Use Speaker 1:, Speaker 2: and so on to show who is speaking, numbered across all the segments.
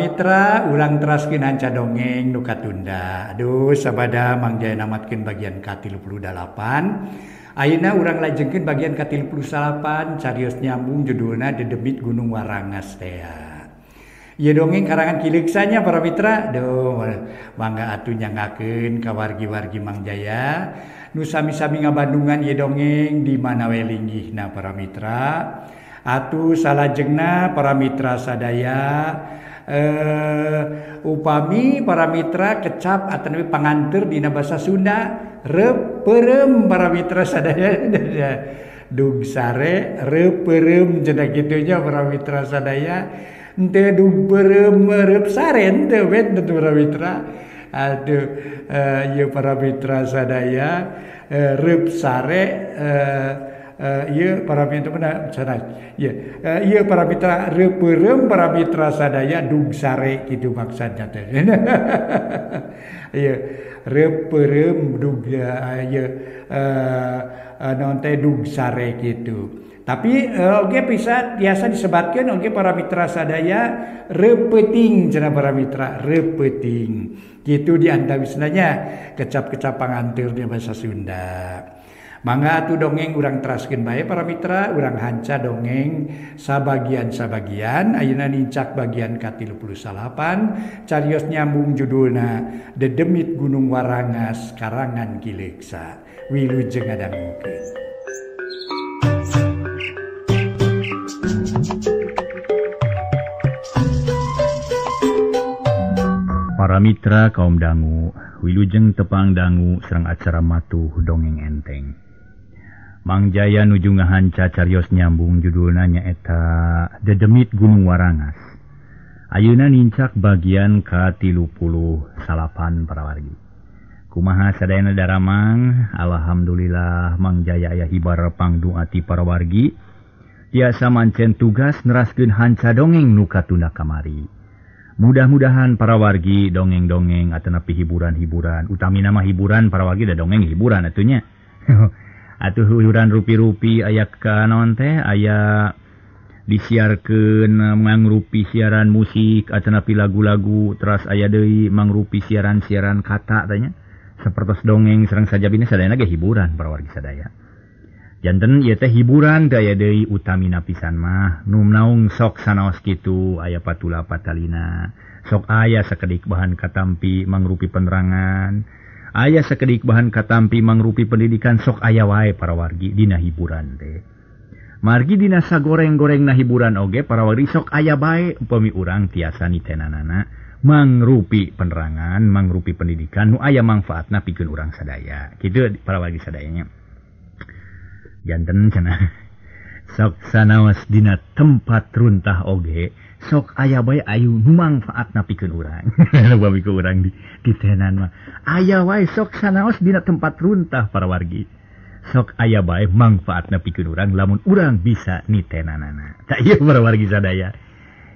Speaker 1: Mitra ulang teraskin Hanca dongeng nuka tunda Aduh sabada mangjaya namatkin bagian K38 Aina urang lajengkeun bagian K38 Carios nyambung judulna Dedemit Gunung Warangas tea. Ieu dongeng karangan kiliksanya para Mitra. Duh mangga atuh nyangakeun ka wargi-wargi Mangjaya nu sami-sami ngabandungan ye dongeng di mana we linggihna para Mitra? Atuh salajengna para Mitra sadaya. eh upami para mitra kecap atau panganter di bahasa Sunda reperem para mitra sadaya dug sare reperem cenah gitunya para mitra sadaya ente dug perem rep sare ente wet para mitra aduh ya para mitra sadaya eh, rep sare eh, uh, ia para mitra mana? Sana. Ya. Ia para mitra reperem para mitra sadaya dug sare gitu maksudnya teh ya. Reperem dug ya non teh dug sare gitu. Tapi uh, oke okay, bisa biasa disebutkan oke okay, para mitra sadaya repeting cina para mitra repeting. Gitu di antawisnanya. Kecap-kecap pangantir di bahasa Sunda mangga tuh dongeng urang teraskin baik para Mitra. Urang hanca dongeng sabagian sabagian ayeuna nincak bagian K38 carios nyambung judulna The Demit Gunung Warangas Karangan Kileksa Wilujeng ada mungkin
Speaker 2: Para mitra kaum dangu, Wilujeng tepang dangu serang acara matuh dongeng enteng. Mang Jaya nuju ngahanca cacarios nyambung judul nanyaeta dedemit Gunung Warangas. Ayeuna nincak bagian ka tilupuluh salapan parawargi kumaha sadayana daramang Alhamdulillah Mang Jaya aya hibar pangduati parawargi tiasa mancen tugas neraskeun hanca dongeng nuka tunda kamari. Mudah-mudahan parawargi dongeng-dongeng atau napi hiburan-hiburan utami nama hiburan parawargi da dongeng hiburan atunya. atuh huluran rupi-rupi ayat kanon teh? Aya disiarkan eh, mangrupi siaran musik atanapi lagu-lagu teras aya Dewi mangrupi siaran-siaran kata tanya seperti dongeng serang saja bin saya ge hiburan wargi sadaya. Jantan ia teh hiburan daya deui utamina pisan mah. Num naung sok sanaos gitu aya patula patalina. Sok ayah sekedik bahan katampi mangrupi penerangan. dan ayah sekedik bahan katampi mangrupi pendidikan sok aya wae para wargi dina hiburan teh. Margi dinasa goreng-goreng nah hiburan oge para wargi sok aya bae upami urang tiasa nitenanana. Mangrupi penerangan mangrupi pendidikan nu aya manfaat na pikun urang sadaya. Gitu para wargi sadayanya. Janten cenah sok sanawas dina tempat runtah oge sok aya bay Ayu numangfaat na pikin urang. Urang di, di aya wa sok sanaos dina tempat runtah para wargi. Sok aya bae manfaat na urang lamun urang bisa ni tenanana. Tak iya para wargi sadaya.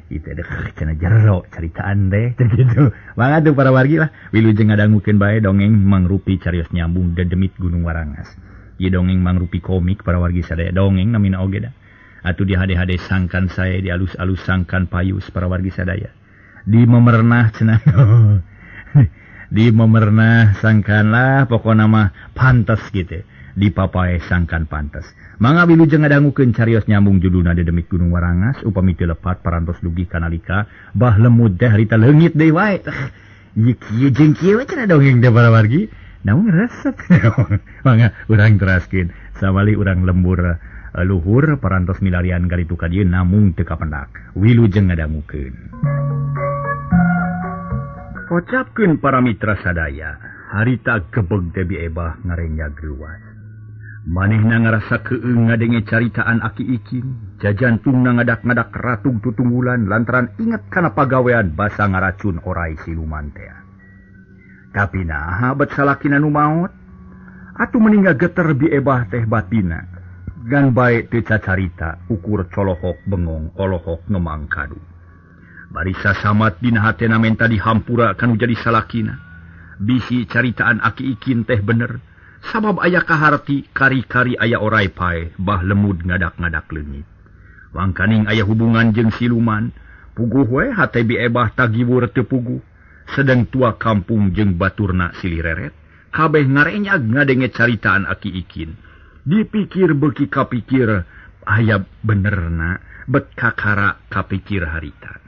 Speaker 2: Itu ada cina jero ceritaan deh gitu banget tuh para wargi lah. Wilujeng ada bae baik dongeng mangrupi carios nyambung dan demit gunung warangas. Iya dongeng mangrupi komik para wargi sadaya. Dongeng namina oge dah. atau di HD-HD sangkan saya di alus-alus sangkan payus para wargi sadaya di memernah cenah. Di memernah sangkanlah pokok nama pantas gitu. Di papae sangkan pantas. Manga bilu jeung ngadangukeun carios nyambung judulna di demik gunung warangas upami teu lepat parantos dugi kanalika bah lemud teh harita leungit deui wae. Ieu kieu jeung kieu cenah dongeng teh para wargi. Namun resep. Manga urang teraskeun sawali urang lembur luhur perantos milarian garitu kadieu namung teka pendak wilujeng ngadangukeun mungkin kocapkan para mitra sadaya harita gebeg debi ebah ngarenya geruas manehna ngarasa keueung ngadenge caritaan aki ikin jajantung na ngadak-ngadak ratung tutunggulan lantaran inget kana pagawean basa ngaracun orai siluman teh tapi nah salakina nu maut atuh meninggal geter bi ebah teh batina. gan baik teca carita ukur colohok bengong olohok nemang kadu. Barisa samat dinhatena menta dihampura kanu jadi salakina. Bisi caritaan aki ikin teh bener. Sabab ayah kaharti kari-kari ayah orai pae bah lemud ngadak-ngadak lengit wangkaning ayah hubungan jeung siluman. Puguh we hate biebah tagiwur tepugu sedang tua kampung jeng baturna silireret. Kabeh ngarenyag ngadenge caritaan aki ikin. dipikir beki kapikir. Ayah benerna bet kakara kapikir harita.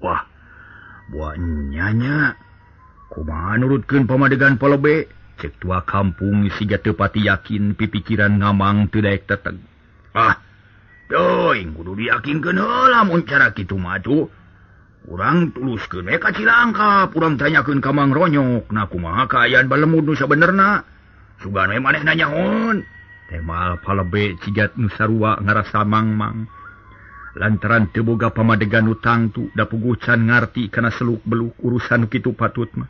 Speaker 2: Wah buahnyanya. Kuma nurutkan pemadegan polebe cek tua kampung siga tepati yakin pipikiran ngamang tidak teteg ah doi kudu diyakinkan lah muncara gitu maju kurang tulus ke mereka cilangka kurang tanyakan kamang ronyok nah kumaha kayaan balemudu sebenerna Sugan maneh nanyaon temal palebe cigat nusarua ngarasa mangmang. Lantaran teboga pamadegan utangtu da pugucan ngarti kana seluk beluk urusan kitu patut mah.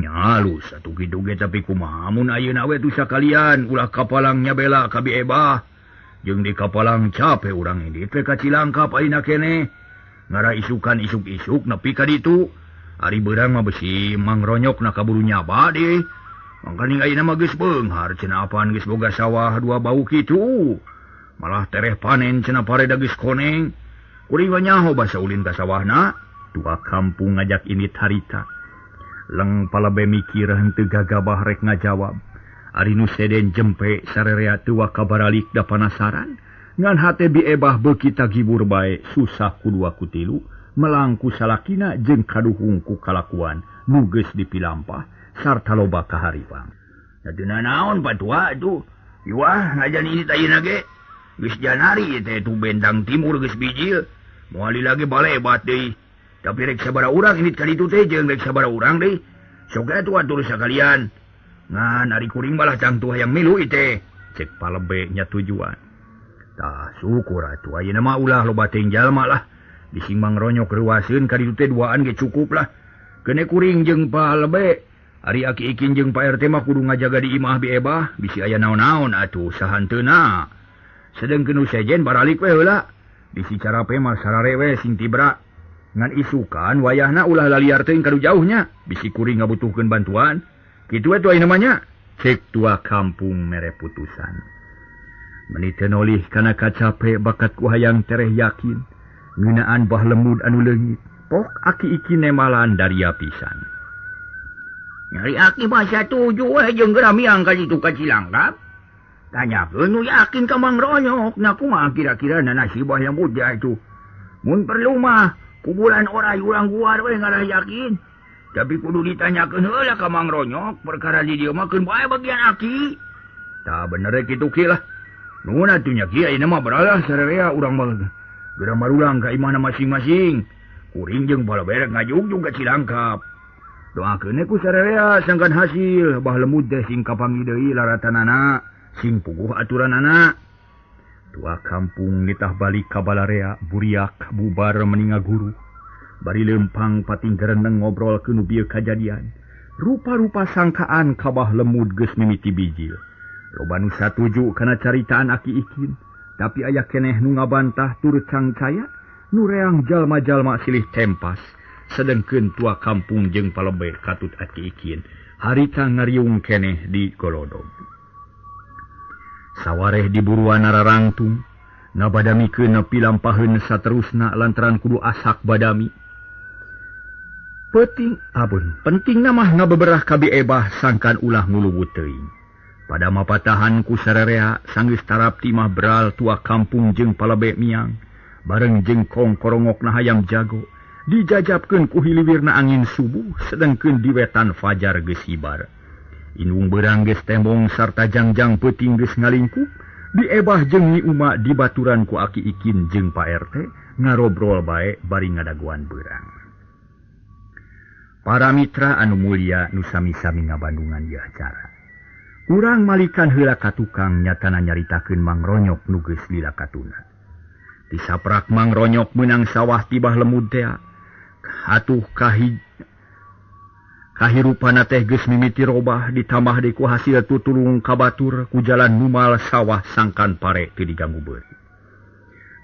Speaker 2: Nyalu satu kiduge tapi kumahamun ayeuna we tu kalian ulah kapalangnya bela kabi ebah jeung di kapalang cape urang ini teh kacilangkap ayeuna kene. Ngara isukan isuk-isuk nepi ka ditu. Ari beurang mah besi mangronyok na kaburu nyaba deh Mangkaning ayeuna mah geus beunghar cenah apaan geus boga sawah dua bau kitu. malah tereh panen cenah pare geus koneng. Kurinyaho basa ulin ka sawahna dua kampung ngajak ini harita leng palabe henteu gagabah rek ngajawab. Arinu seden jempe sarerea tua kabaralik da panasaran. Ngan hate biebah beuki tagibur bae susah kudua kutilu. Melangku salakina jeng kaduhungku kalakuan nuges dipilampah. sarta loba keharpan naon patua tuh Iwah ngajan ini tay nage. Wis Janari itu bentang timur ges bijil muali lagi balebat deh tapi rek sabara urang ini kali itu teh jeung rek sabara urang deh soga tuh atur sekalian. Ngan nari kuring malah cang tuh yang milu ite. Cek palebeknya tujuan. Tah syukur atuh. Ayeuna mah ulah loba teh jalma lah. Disimbang ronyok keruaseun kali ditu teh duaan ge cukup lah kene kuring jeung palebek. Ari aki ikin jeung Pak RT mah kudu ngajaga di imah biebah bisi aya naon-naon atuh sahanteuna. Sedengkeun kenu sejen baralik we heula. Bisi cara pe mah sararewe sing tibra. Ngan isukan wayahna ulah laliar teuing kadu jauhnya. Bisi kuring ngabutuhkeun bantuan. Kitu we tuai namanya. Cek tua kampung mere putusan. Meniten olih kana kacape bakat ku hayang tereh yakin. Ngeunaan bah lemud anu leungit. Pok aki ikin nemalan dari pisan. Nyari aki masa tujuh eh jeung geram yang kali itu kacilangkap tanya ke nu yakin kamang ronyok na kumaha kira-kira na nasibah yang muda itu. Mun perlu mah kubulan orang urang guar we ngarah yakin. Tapi kudu ditanyakeun heula kamang ronyok perkara di dieu mah keun bae bagian aki. Tah bener eh, kitu kilah nun atunya kieu ieu mah beralah sararea urang mah. Geram marulang ka imahna masing-masing. Kuring jeung bala berek ngajugjug ka cilangkap doaku sarerea sangkan hasil bah lemud deh sing kapangi Dewi laratan anak sing puguh aturan anak tua kampung nitah balik kabalarea buriak bubar meninga guru. Bari lempang pating gerendeng ngobrol ke nubil kejadian. Rupa-rupa sangkaan kabah lemud ges mimiti bijil loban nusa tuju karena caritaan aki ikin. Tapi ayah keneh nu ngabantah turut cangcaya nureang jalma-jalma silih tempas. sedengkeun tua kampung jeung palebe katut aki ikin. Harita ngariung keneh di Golodog sawareh diburuan nara rangtung na badami ke nepilam pahun saterusna lantaran kudu asak badami. Peting Abun penting nama nga beberapa kabi ebah sangkan ulah mulu wuteing pada mapatahanku sererea sanggis tarap timah beral tua kampung jeung palebe miang bareng jengkong korongok na hayam jago. dijajabkan kuhiliwirna angin subuh sedangkan di wetan Fajar gesibar Inung berangges tembong sarta jangjang peting ges ngalingkup diebah jengi Uma di baturan ku aki ikin jeng Pak RT ngarobrol baik bari ngadaguan berang para Mitra Anu Mulia nusami-sami ngabandungan diacara kurang malikan helaka tukang nyatana nyaritakan mangronyok nuges lila katuna disaprak mangronyok menang sawah tibah lemudtea atuhkahi kahirupan teh geus mimiti robah ditambah deku hasil tutulung kabatur ku jalan numal sawah sangkan pare teu diganggu beuri.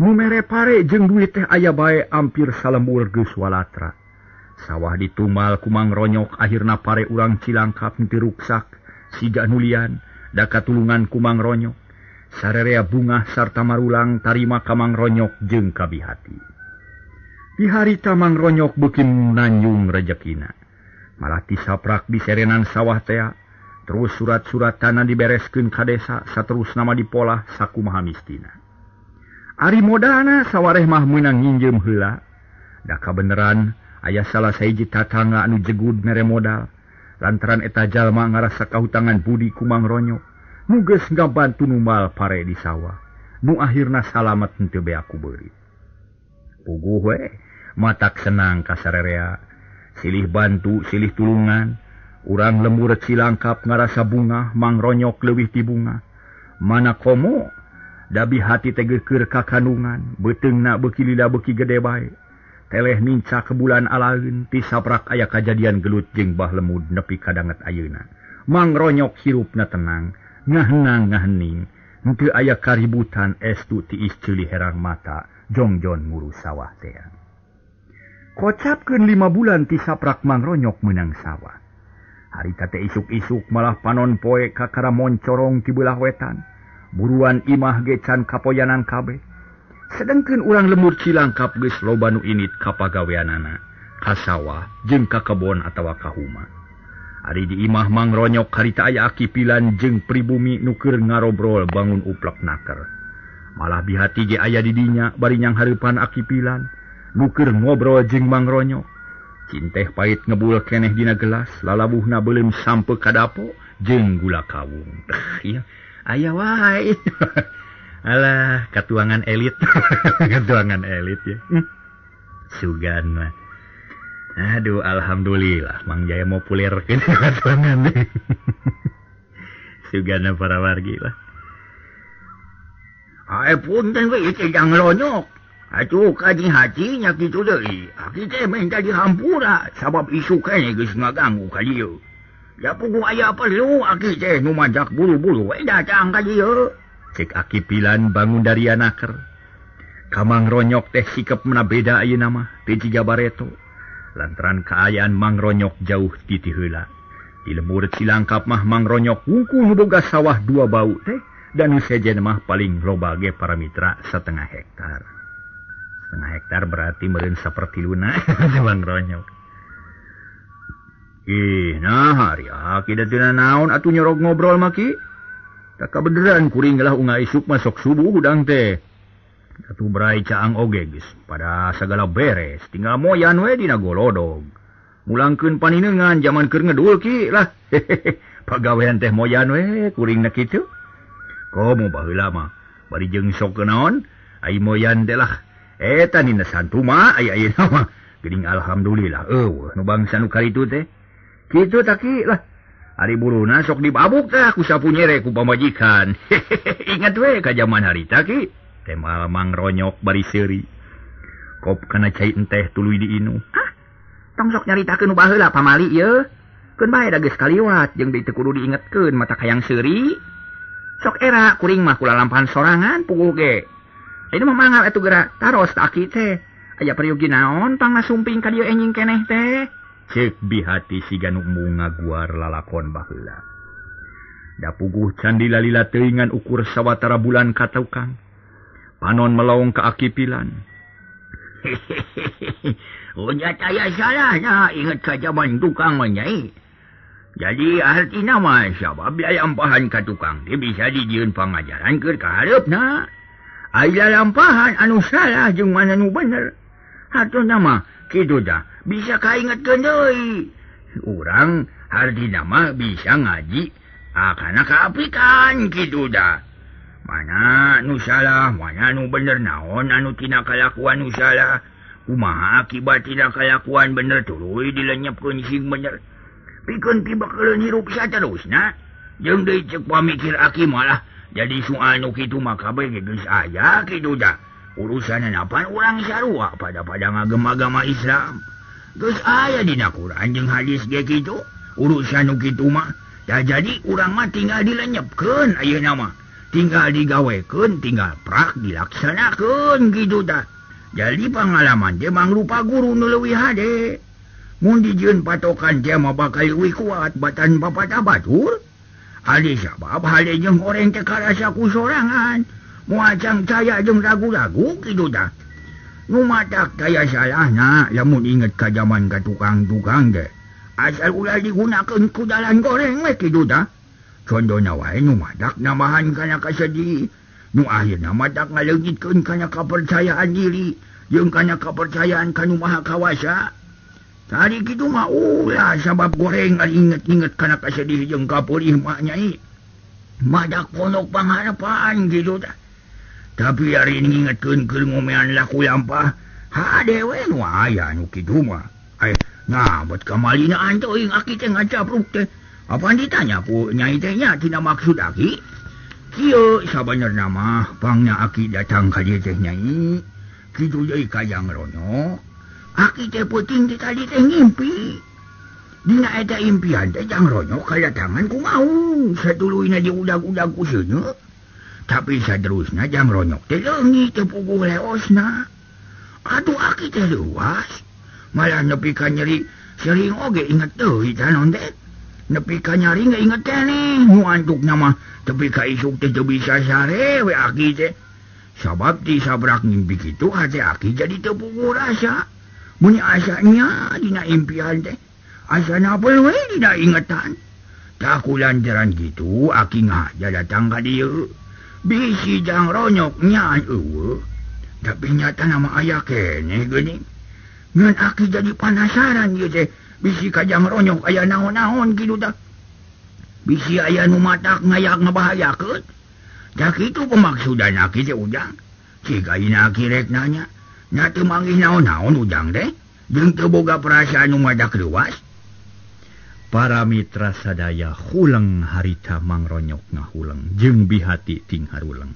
Speaker 2: Nu mere pare jeung duit teh aya bae ampir salembur geus walatra. Sawah ditumal kumang ronyok akhirna pare urang cilangkap mimpi ruksak siga nulian da katulungan kumang ronyok sarerea bunga sarta marulang tarima kamang ronyok jeung kabihati. pihari tamang ronyok bukim nanjung rejekina. Malah tisaprak di serenan sawah tea terus surat-surat tanah dibereskin kadesa saterus nama dipolah saku mahamistina Ari modana sawwaeh mah menang nginjem hela daka beneran ayah salah saiji tatangga anu jegud mere modal. Lantaran eta jalma ngarasa kahutangan budi kumang ronyok nuges nggak bantu numal pare di sawah. Nu akhirna salamet henteu beaku beurit. pugu we mata senang kasarerea. Silih bantu silih tulungan. Urang lembur cilangkap ngarasa bunga mangronyok lebih ti bunga. Mana komo dabi hati tegekir ka kandungan beteng na bekililah beki gede baik teleh minca ke bulan alaun tisaprak aya kejadian gelut jeng bah lemud nepi kadanget ayuna mangronyok hirup na tenang ngahenang ngahening henteu aya kaributan estu tiis ceuli herang mata. Jongjon nguru sawah teh. Kocapkeun lima bulan ti saprak mangronyok menang sawah. Hari tate isuk-isuk malah panon poe kakara moncorong ti beulah wetan. Buruan imah gecan kapoyanan kabeh. Sedangkan urang lemur cilangkap geus loba nu init kapagaweanana, ka sawah jeung ka kebon atawa ka huma. Ari di imah mangronyok harita aya akipilan jeung pribumi nukeur ngarobrol bangun uplek naker. malah bihati ge aya didinya barinyang haripan akipilan bukir ngobrol jeng mangronyo cinteh pahit ngebul keneh dina gelas lalabuhna belum sampe kadapo jeng gula kawung. Iya. Aya wae. Alah katuangan elit. Katuangan elit ya. Hm. Sugan mah. Aduh, alhamdulillah, Mang Jaya mau pulir katuangan. Sugana para wargi lah.
Speaker 3: Ay punten we itu yang lonyok. Aduh kajing hatinya gitu deui. Kita minta dihampura sabab isu kene geus ngaganggu ka dieu. Ya pugu aya perlu aki teh nu majak buru-buru we datang ka dieu.
Speaker 2: Cek aki pilan bangun dari anaker. Kamang ronyok teh sikap mana beda ayeuna mah ti bareto Lantaran kaayaan Mang Ronyok jauh titi heula. Di lemur cilangkap mah Mang Ronyok wungkul boga sawah dua bau teh dan mah paling lobage para mitra setengah hektar setengah hektar berarti merin seperti Luna Bangronyo Ih, nah hari kita tidak naon atuh nyorok ngobrol maki. Tak beneran kuring lah unga isuk masuk subuh udang teh. Satu berai caang oge geus pada segala beres tinggal moyan we dina golodog. Mulangkeun paninengan zaman keur ngedul ki lah. Pagawean teh moyan we kuring na kitu. komo baheula lama bari jeng sok naon? Ai moyan delah eta eh, ni santuma aya nama. Geuning alhamdulillah. Eueuh nu bangsa nu itu teh taki lah. hari buruna sok dibabuk tah ku sapu nyere ku pamajikan. Ingat we ka zaman hari taki teh mang ronyok bari seuri. Kop kana cai teh tuluy di inu.
Speaker 3: Ah tong sok nyaritakeun nu baheula pamali ieu keun bae da geus kaliwat jeung deui teu kudu diingetkeun mata kayang seuri. sok era kuring mah kula lampahan sorangan puguh ge. Ini mah mangal atuh gerak taros taki teh. Aya periugi naon pangna sumping ka dieu enjing keneh teh.
Speaker 2: Cek bihati si ganungmu ngaguar lalakon baheula. Da puguh candi lalila teuingan ukur sawatara bulan ka tukang panon melong ka akipilan
Speaker 3: Unya saya salah na ingat ka zaman tukang menyai. jadi artinama syabab lampahan ka tukang. Dia bisa dijiun pengajaran ke keharp na ada lampahan anu salah jeung mana nu bener. Atau nama dah bisa kaingat kendoi orang hardinama bisa ngaji. Ah, Akan keapikan gitu dah mana nu salah mana nu bener naon anu tina kalakuan nu salah. Umaha akibat tina kalakuan bener tuluy dilenyapkan sing bener. pikun tiba kalau nyirup saya terus na jeung deui cek pamikir aki malah. Jadi soal nu kitu maka kabeh geus aya kitu dah urusan napan urang sarua pada pada ngagem-agama Islam. Geus aya dina Quran jeung hadis ge kitu. Urusan nu kitu mah. Da jadi urang mah tinggal dilenyepkeun ayeuna mah. Tinggal digawekeun tinggal prak dilaksanakeun kitu dah jadi pengalaman dia mangrupa guru nu leuwih hade. dijun patokan jema bakal luwi kuat batan Bapak tabatur Ali sabab haljeng goreng tekarasaku sorangan muacang saya jeung ragu-ragu dah. Nu matak salah salahna lamun inget ka zaman ka tukang-tukang deh asal ulah digunakan ku jalan goreng dah. Contohnya nu numadak namahan kana kasedi nu akhir namadak ngaleungitkeun kana kepercayaan diri. Jeung karena kepercayaan nu maha kawasa. tadi gitu maulah oh sabab goreng inget-inget kana kasedih jeung kapulih Mah madak pondok pangharapan gitu tah tapi hari ini keur ngomean laku lampah ha dewe nu ah, aya nu kitu mah. Ay ngabet buat kamalina anteuing ing aki teh ngacapruk teh. Apa ditanya ku nyai teh nya tina maksud aki? Kieu sabenerna mah pangnya aki datang ka dieu teh nyai. Kitu deui ka Yang Rono. aki teh puting tadi mimpi Dina impian ronyo kaya tanganku mau. Satulu di ku seuneu. tapi saya terusnya jam ronyok teu puguh leosna. Aduh aki teh luas. Malah nepi ka nyeri sering oge inget non teh? Nepi ka nyari nggak inget teh nih nu antuk nama tepika isuk teh teu bisa sare we aki teh. Sabab di sabrak mimpi kitu hati aki jadi teu puguh rasa. Mun asanya dina impian teh asana we dina ingetan. tak kulanjaran gitu aki ngaja datang ka dieu. bisi jang ronyok nyaan eueuh tapi nyata nama ayah kene geuning ngan aki jadi panasaran ieu teh. Bisi kajang ronyok aya naon-naon kitu tah bisi aya nu matak ngayak ngabahayakeun tak itu pemaksudan aki teh ujang. Ciga ina aki rek nanya. nyatu manggih naon-naon ujang deh. Jeung teboga perasaan ngajak luas.
Speaker 2: Para mitra sadaya huleng harita mangronyok ngahuleng. Jeung bihati ting haruleng.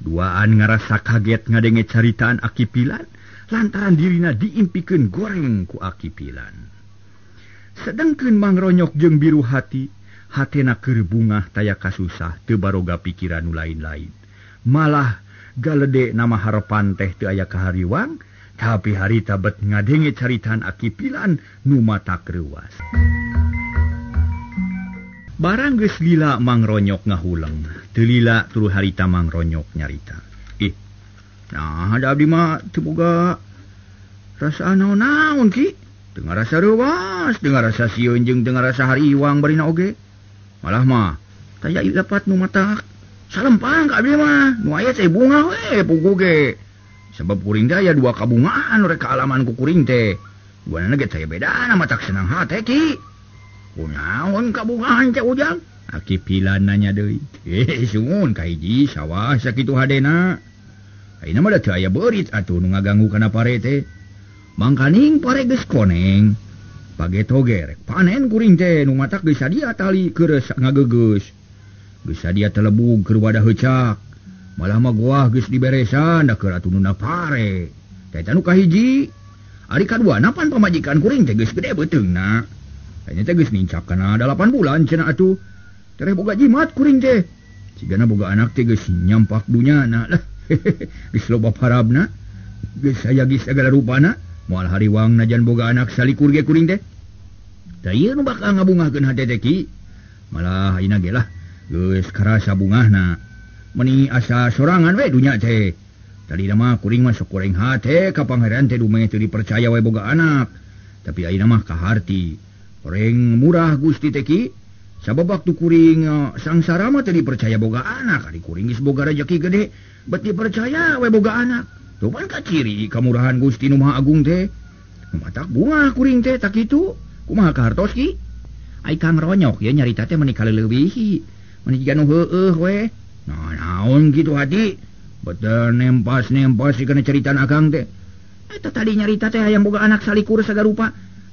Speaker 2: Duaan ngerasa kaget ngadenge caritaan akipilan. Lantaran dirina diimpikan goreng ku akipilan. Sedangkan mangronyok jeung biru hati hatena keur bungah taya kasusah teu baroga pikiran nu lain-lain. Malah galedek nama harepan teh te aya kahariwang tapi harita bet ngadenge caritan akipilan numa tak ruas barang geus lila mangronyok ngahuleng teu lila tuluy harita mangronyok nyarita. Ih nah ada abdi mah teu boga rasa naon-naon ki? Teu rasa ruas teu rasa sieun jeung teu rasa hariwang barina oge. Malah mah taya dapat nu matak serempang bunga we, sebab teh daya dua kabungaan kaalaman ku kuring teh. Saya beda nama tak senang hate ki. Kunaon kabungaan ujang? Aki pilan nanya deui. Eh sungun ka hiji sawah sakitu hadena. Ayeuna mah Hna aya berit atuh nu ngaganggu kana pare teh. Mangkaning pare geus koneng. Pakai togerek panen kuring teh nu matak geus sadia tali keur ngagegeus bisa dia telebung ke wadah hecak malah mah gua geus diberesan da keur atununa pare. Teh nu kahiji. Ari kadua napan pamajikan kuring teges gede beuteungna hanya teh geus nincak kana 8 bulan cenah atuh. Terbuka jimat kuring teh. Cigana boga anak teges nyampak dunya anak lah loba parabna geus aya geus segala rupana moal hariwang najan boga anak salikur ge kuring teh. Bakal ngabungahkeun hate teh ki. Malah inagelah geus karasa bungahna meni asa sorangan we dunya teh. Tadi nama kuring masuk goreng hate ka Pangeran teh Dume teu dipercaya we boga anak. Tapi ayeuna mah ka harti goreng murah Gusti Teki. Sabab waktu kuring eh, sangsara mah teu dipercaya boga anak. Ari kuring geus boga rezeki gede bet dipercaya we boga anak. Cuman ka ciri kamurahan Gusti nu maha Agung teh. Matak bunga kuring teh tak itu. Kumaha Kartoski Aikang ronyok ya nyarita teh menikah lelewihi naon gitu hati. Betul nempas nempas karena cerita akang teh. Eta tadi nyarita teh yang boga anak salikur sagarupa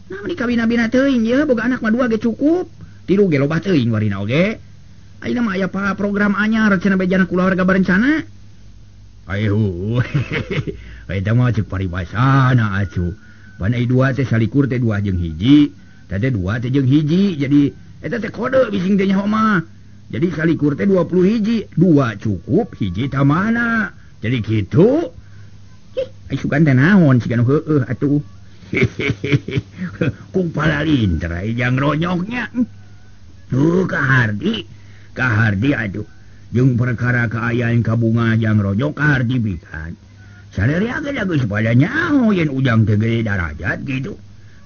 Speaker 2: nah ini kawina bina teing ya boga anak mah dua ge cukup. Tilu ge loba teing warina oge. Ayeuna mah aya pa program anyar cenah bejana kulawarga berencana. Ayo eta mah cek paribasana acu. Panai dua teh salikur teh dua jeung hiji teh dua teh jeung hiji jadi eta teh kode bising teh nyaho mah. jadi kali kurte 20 hiji. Dua cukup hiji ta mana jadi gitu. Sukan naon atuh. Kupalanyoknya tuh kahardi kahardi aduh. Jeung perkara keayaan kabunga yang rojok Kahdi pikan yang ujang tegede darajat gitu.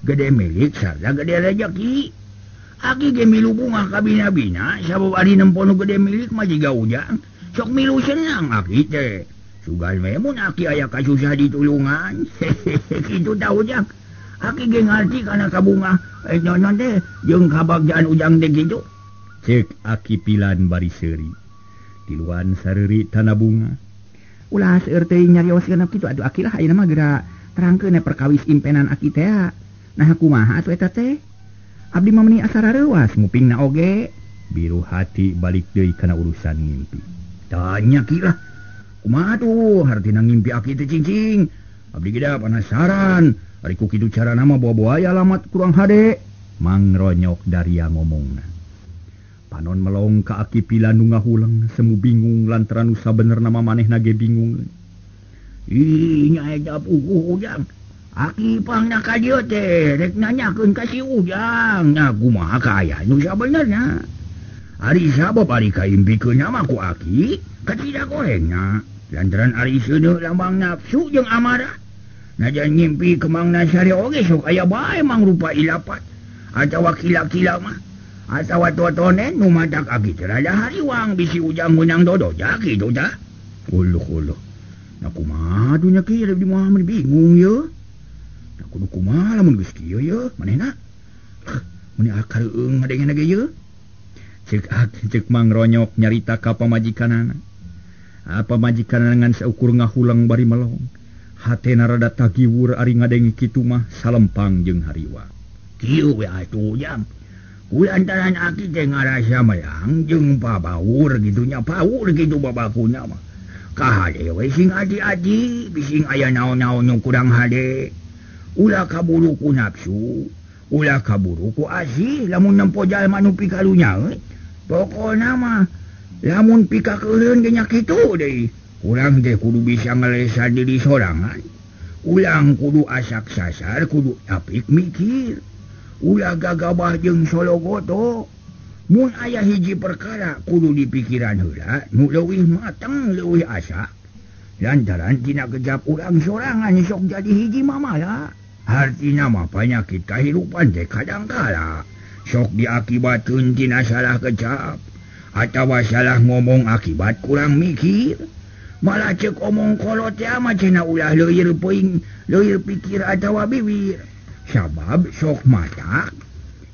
Speaker 2: Gede milik sarda gede rezeki Aki ge milubungan ka bina-bina sabab ari nempono gede milik mah jiga ujang Sok milu senang aki teh. Sugal memun aki aya kasusah ditulungan. Kitu tah ujang. Aki ge ngarti kana kabunga. Eh nonon teh jeung kabagjaan ujang teh kitu.
Speaker 4: Cek aki pilan bari seuri. Tiluan sareuri tanah bunga.
Speaker 5: Ulah seueur teh nyarioskeun kitu aduh aki lah ayeuna mah geura terangkeun perkawis impenan aki teh. Nah kumaha atuh eta teh? Abdi mameni asara reuas ngupingna oge.
Speaker 4: Biru hati balik deui kana urusan ngimpi.
Speaker 2: Tanya kilah. Kumaha tuh hartina ngimpi aki teh cingcing abdi geda penasaran ari ku kitu cara nama buah-buaya alamat kurang hade.
Speaker 4: Mangronyok dari yang ngomongna. Panon melong ka aki pilandu ngahuleng semu bingung lantaran usa bener nama maneh nage bingung.
Speaker 2: Ih, nyaejab uguh ujang. Uh, Akipang ka kasih ujang. Ngagu ma kaya nusa sabenerna Ari sabab Ari kaim ku aki? Katidak gorengna lantaran Ari Suuh lambang nafsu jeung amarah. Najan nyimpi kemang nasari oge sok aya bae mang rupa ilapat. Atawa kila-kila mah. Atawa totonen numadak aki terada hariwang bisi ujang menang dodo. Jaki uluh ulu-hulu kumaha dunya kira di Muhammad bingung
Speaker 4: yeuh mangronyok nyarita ka pamajikanana. Ah, Apa majikanangan seukur saukur hulang bari melong. Hatena rada tagiwur ari ngadenge kitu mah salempang jeung hariwa.
Speaker 2: Kulantaran aki teh ngarasa mayang jeung babaur kitu nya pawur gitu babakunya mah. Kahadewe sing adi-adi bising aya naon-naon nu kurang hade. ulah kaburuku nafsu ulah kaburuku asih lamun nempojal manupi kalunya eh? Pokona nama lamun pika keun genyak itu deh. Kurang teh kudu bisa ngelesa diri sorangan. Ulang kudu asak sasar kudu apik mikir. Ulah gagabah jeng Sologoto Mun ayah hiji perkara kudu dipikiran heula nu lewih mateng lewih asak. Lantaran tina kejap urang sorangan sok jadi hiji mama ya Hartinama panyakit kahirupan teh kadangkala sok diakibat tuntina salah kecap atawa salah ngomong akibat kurang mikir. Malah cek omong kolot ya mah cenah ulah loir poing loir pikir atawa bibir. Sabab sok mata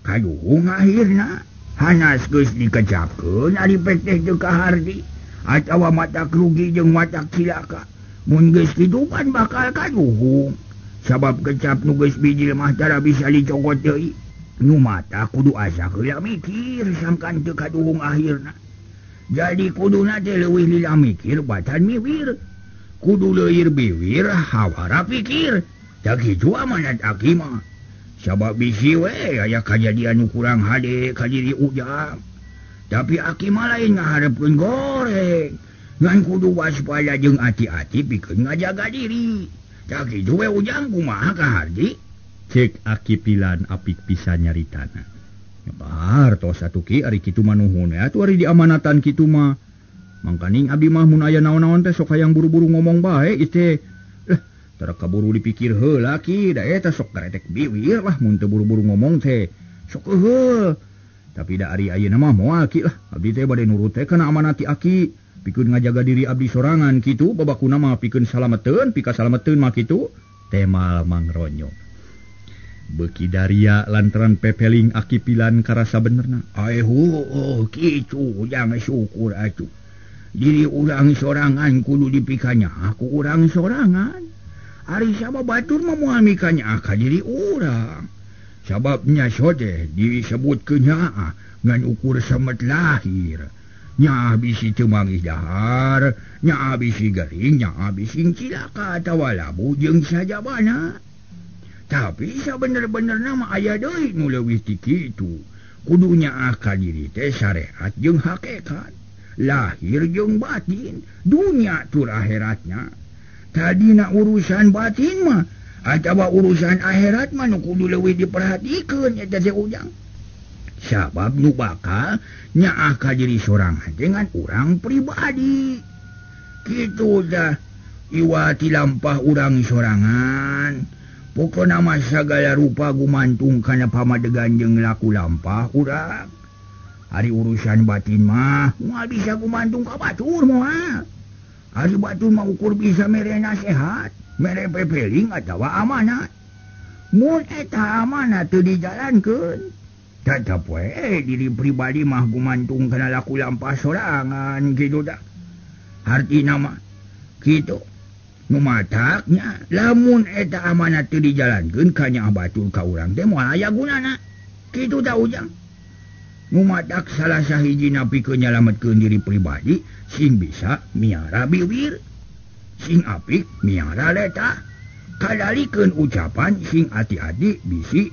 Speaker 2: kaduhung akhirna Hanas geus dikecapkeun ari peteh teu kahardi atawa mata rugi jeung mata cilaka mun geus kehidupan bakal kaduhung sabab kecap nugas tara bisa dicokot mata kudu asa mikir sangkan teka kaduhung akhir jadi kudu lila mikir batan miwir. Kudu leir biwir hawara pikir. Tak kitu amanat aki mah. sabab bisi we aya kejadian kurang HD kadiri ujang tapi akimah lain ngaharepkeun goreng. Ngan kudu waspada jeung hati-hati pikeun ngajaga diri. juga ka Haji
Speaker 4: cek aki pilan apik pisan nyaritana nyebar to satu ki ari kitu manuhun ya. Tuh ari diamanatan kitu mah. Mangkaning abdi mah mun aya naon-naon teh sok hayang buru-buru ngomong bae ite lah tara kaburu dipikir heula ki. Da eta sok karetek biwir lah mun teu buru-buru ngomong teh. Sok heuh tapi da ari ayeuna mah moal ki lah. Abdi teh bade nurut teh kana amanati aki. pikun ngajaga diri Abdi sorangan gitu babakku nama pikun salameun pika salameun mah itu temal mangronyo beki daria lantaran pepeling aki pilan karasa benerna.
Speaker 2: Aehu oh, kitu jangan syukur acu diri urang sorangan kudu dipikanya aku urang sorangan. Ari sama batur memuamikannya akan diri urang. Sababnya sode disebut kenyaa ah, ngan ukur semet lahir. nya habisi cumangi dahar nya bisi garing, nya habisin cilaka atawa labu jeung saja bana tapi bisa bener-bener nama ayah doi ti itu. Kudunya akan diri teh syariat jeung hakekat lahir jeung batin dunia tur akhiratnya. Tadi na urusan batin mah atawa urusan akhirat mah nu kudu leuwih diperhatikeun eta teh ujang. sabab nu bakal nyaaka diri sorangan dengan orang pribadi. Gitu dah. Iwati lampah urang sorangan. Pokok nama segala rupa gumantung karena pamadeganjeng laku lampah kurang hari urusan batin mah nggak bisa gumantung ka batur mua. hari batur mau ukur bisa mere nasehat mere pepeling atau amanat. Mun eta amanat teu dijalankeun. Eh? eh, diri pribadi mah gumantung karena laku lampa sorangan gitu dah. Arti nama gitu mataknya lamun eta amanat dijalankan kanya batul kau urang teh moal aya gunana. Gitu dah ujang. Numatak salah sahiji napi kenyalamatkan diri pribadi sing bisa miara biwir sing apik miara leta. Kadalikan ucapan sing ati-ati bisi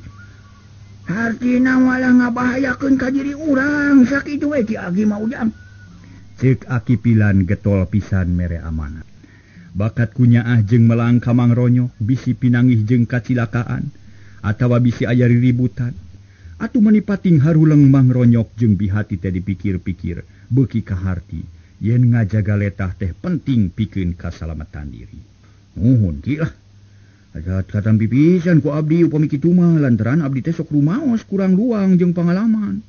Speaker 2: Hartinawala ngabahayakan ka diri urang sakit Agi mau jam
Speaker 6: cek aki pilan getol pisan mere amanat bakat kunyaah jeng melangka mangronyo bisi pinangih jeng kacilakaan atawa bisi ayari ributan atau menipating haruleng mangronyok jeng bihati teh dipikir-pikir beki kahati yen ngajaga letah teh penting pikin kasalamatan diri. Muhun kilah kata pipisanku Abdi upami kitu mah lantaran Abdi teh sok rumaos kurang luang jeung pengalaman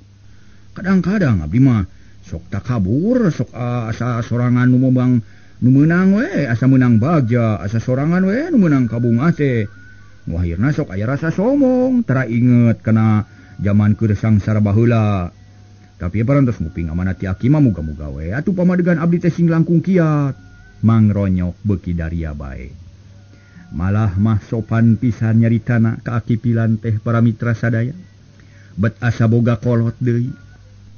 Speaker 6: kadang-kadang abdi mah sok tak kabur sok asa sorangan nu meumbang nu meunang we asa menang baja asa sorangan we numenang kabung Nu akhirna sok aya rasa somong tera inget kena zaman sangsara baheula. tapi paras muping amanati Akimah muga-mugawe atuh pamadegan Abdi tesing langkung kiat mangronyok beki daria bae. malah mah sopan pisan nyaritana keakipilan teh para mitra sadaya. Bet asa boga kolot deui.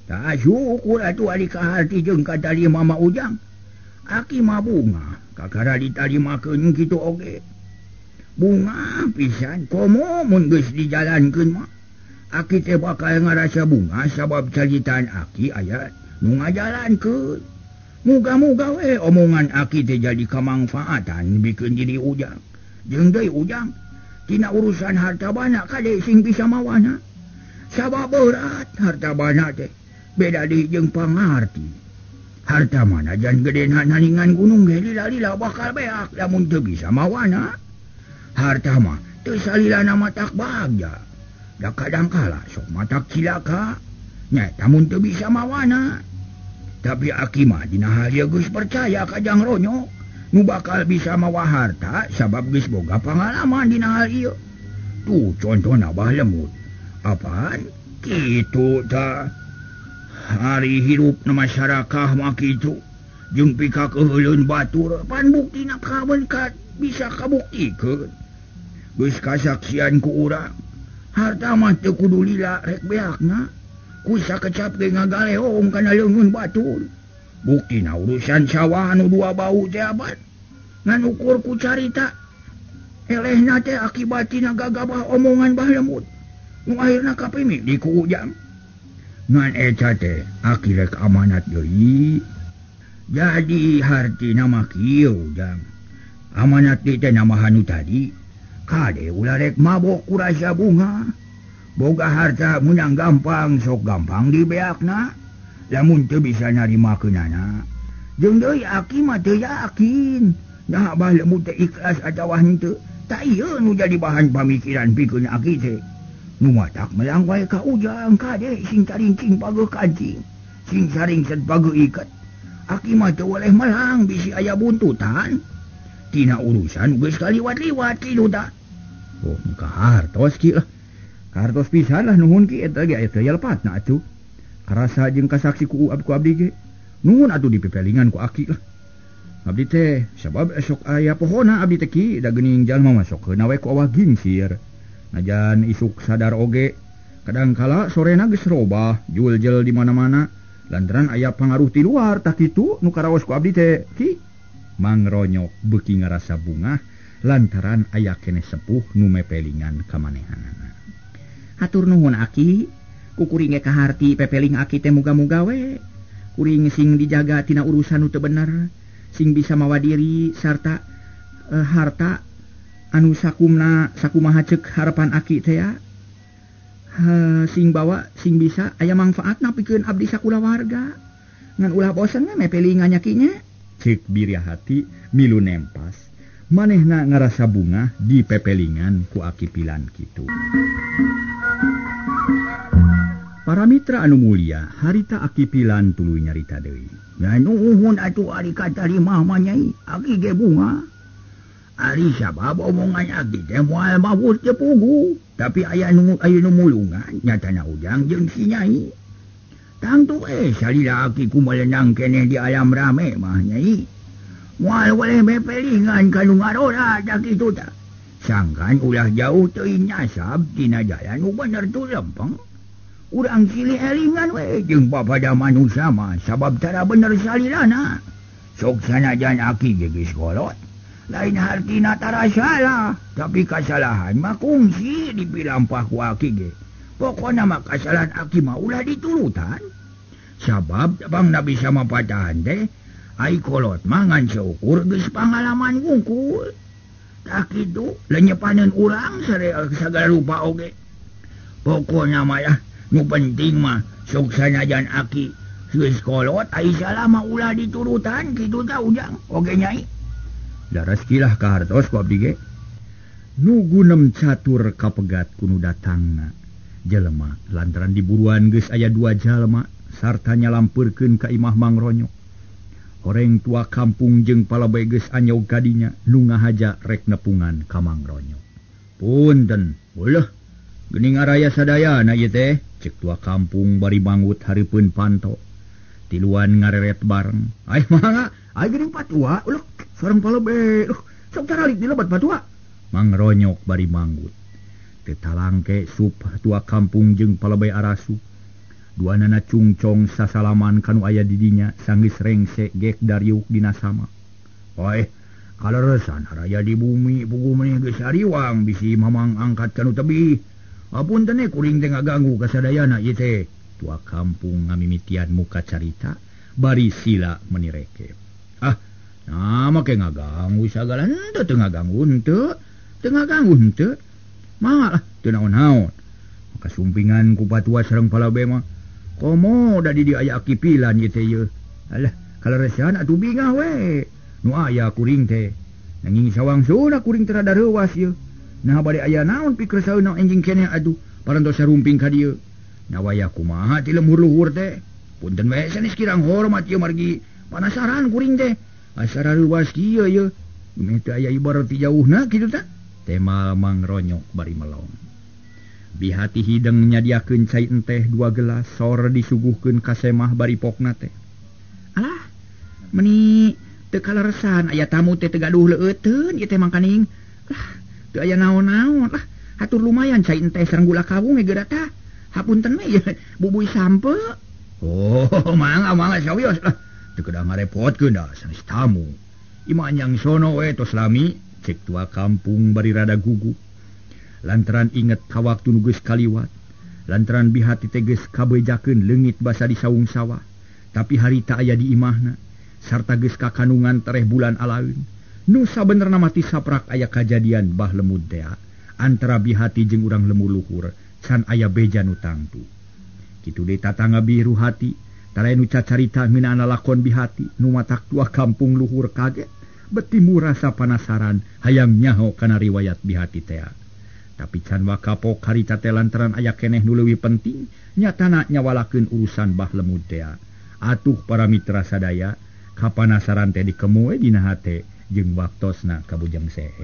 Speaker 2: Tak syukur atuh ari ka harti jeung ka mama ujang. Aki mah bunga kakara ditarimakeun kitu oge. Bunga pisan komo mun geus dijalankeun mah. Aki teh bakal ngarasa bunga sabab caritaan aki aya nu ngajalankeun. Muga-muga we omongan aki teh jadi kamangfaatan bikin diri ujang. jengdei ujang. Tina urusan harta banyak kade sing bisa mawana sabab berat harta banyak teh. Beda di jeng pangarti harta mana jan gede naningan gunung lila-lila bakal beak lamun teu bisa mawana harta mah tersalila nama tak bagja da kadang kala sok mata cilaka. Nya tamun teu bisa mawana tapi aki mah dina hal geus percaya ka jang ronyo. nu bakal bisa mawa harta sabab geus boga pengalaman dina hal ieu. tuh contoh nabah lemut. Apaan? Kitu ta. Hari hirup na masyarakat mak itu jeung ka keulun batur pan bukti na kawenkat bisa kabukti ke geus kasaksian ku urang. Harta mah teu kudu lila rek beakna. Ku sakecap ge ngagaleong kana leungeun batur Bukin urusan sawah anu dua bau jabat nganukurku carita elehna teh akibatnya gagabah omongan bah lemut nu akhirna kapimi diku ujang. Ngan eca teh akirek amanat deui. Jadi harti nama kieu ujang. Amanat di nama hanu tadi. Kade ularek mabok kurasa bunga. Boga harta menang gampang sok gampang dibeakna. namun tuh bisa nyarimakanana jeng akimakin nah ikhlas nu jadi bahan pamikiran pikun tak melangwai ka ujang kadek sing carincing pageuh kancing sing saring set pago ikat akimat oleh melang bisi aya buntutan. Tina urusan geus kaliwat-liwat kitu ta. Oh hartos ki lah. Hartos pisan lah nuhun ki eta ge aya lepat na atuh. karasa jeng kasaksi ku ku Abdi ge. Nuhun atuh dipepelingan ku aki lah. Abdi teh sabab esok aya pohona Abdi teki da geuning jalma masuk ke nawe ku awah gingsir. Najan isuk sadar oge. Kadangkala sore geus robah juljel di mana-mana. Lantaran ayah pengaruh di luar tak itu nukaraos ku Abdi teh ki. Mangronyok beki ngerasa bunga lantaran ayah kene sepuh nume pelingan kamanehan
Speaker 7: atur nuhun aki kukuringe kahati pepeling aki teh muga-mugawe kuring sing dijaga tina urusan itu bener. Sing bisa mawa diri sarta e, harta anu sakumna sakumaha ceuk harapan aki teh ya. Eh, sing bawa sing bisa aya manfaat na pikeun abdi sakula warga. Ngan ulah bosan we mepelingan nyakinya
Speaker 2: cek biria hati milu nempas. Manehna ngerasa bunga di pepelingan ku aki pilan kitu. para Mitra anu Mulia harita aki pilan tulu nyarita Dewi nuhun atuh katarmahnyai aki
Speaker 3: bunga. Ari sabab omongan aki mual teu pugu. Tapi aya nu ayu mulungan nyatana ujang jeung sinyai Tangtu eh salila aki ku melenang kene di alam rame mahnyai mual waleh bepelingan kalung arora tak itu tak. Sangkan ulah jauh teuing nyasab tina jalan nu bener tu lempeng. urang silih elingan we jeung pada manusia mah. Sababtara bener salirana ah. soksana sanajan aki gegiskolot lain hartinatara salah tapi kasalahan makungsi dipilampah ku aki ge. Pokok nama kasalahan aki maulah diturutan. Sabab Bang nabi sama padahan deh mah mangan syukur geus pangalaman wungkul. Tak itu lenyepaneun urang segala rupa oge. Pokoknya mah ya nu penting mah pentingmah suksanajan aki. Swiskolot Aisyah oh, lama Ulah diturutan gitu tahu ujang. Oke nyai.
Speaker 2: Darahkilah kehartos nugu nugunem catur kapegat kuno datang jelema lantaran diburuan guys aya dua jalma sartanya lampirken ka Imah mangronyok orang tua kampung jeng pala beges anyau gadinya nu haja rek nepungan kamang ronyo punten boleh Gening Araya sadaya na teh? Cek tua kampung bari bangut Haripun panto tiluan ngareret bareng. Ay, manga, patua. Uh, mangronyok bari manggut. Tetalangke sup tua kampung jeung palabai arasu. Dua nana cungcong sasalaman kanu ayah didinya sanggis rengsek gek dariuk dinasama. Oi kalau resan Araya di bumi buku geus gesariwang bisi mamang angkat kanu tebih. apun tene kuring tengah ngaganggu kasadayana ieu teh tua kampung ngamimitian muka carita bari sila menireke. Ah nama ke ngaganggu sagala? Eh, henteu teu ngaganggu henteu teu ngaganggu henteu malah teu naon-naon. Maka sumpingan ku patua sareng palabe mah komo da di aya kipilan ieu teh alah kalau resian atuh bingah we. Nu aya kuring teh nanging sawang sura kuring terada rada ye. nah bade aya naon pikir enjing kene aduh. Parantos rumping ka dieu nawaya kumaha ti lemur-luhur teh. Punten wae sanes kirang hormat ieu margi. Panasaran kuring teh? Ah, Asara luas kieu ye mimiti aya ibarat ti jauhna kitu tah. Tema mang ronyok bari melong. Bihati hideung nyadiakeun cai teh dua gelas sore disuguhkeun ka semah bari pokna teh. Alah meni teu kalaresan aya tamu teh tegaduh leueuteun ieu teh mangkaning. Lah aya naon-naon. Lah atur lumayan cairgula kagung hapun ten bubu sampe. Oh repot tamu. Imanjang sono eh, weslami cek tua kampung bari rada gugu. Lantaran inget ka waktu nu nuges kaliwat. Lantaran bihati teges kabejaken legit basa di saung sawah. Tapi harita aya di imahna sarta geus kakandungan tereh bulan alaun nusa bener nama ti saprak aya kejadian bah lemud dea antara bihati jeung urang lemu luhur can aya beja nutangtu gitu ditatangga biru hati. Tara nuca carita minana lakon bihati nu matak tua kampung luhur kaget betimu rasa panasaran hayam nyaho kana riwayat bihati tea. Tapi canwa kapok karita te lantaran aya keneh nulewi penting nyatana nyawalakeun urusan bah lemud dea atuh para mitra sadaya kapanasaran teh dikemue dina hate. jeung waktos na kabujang seet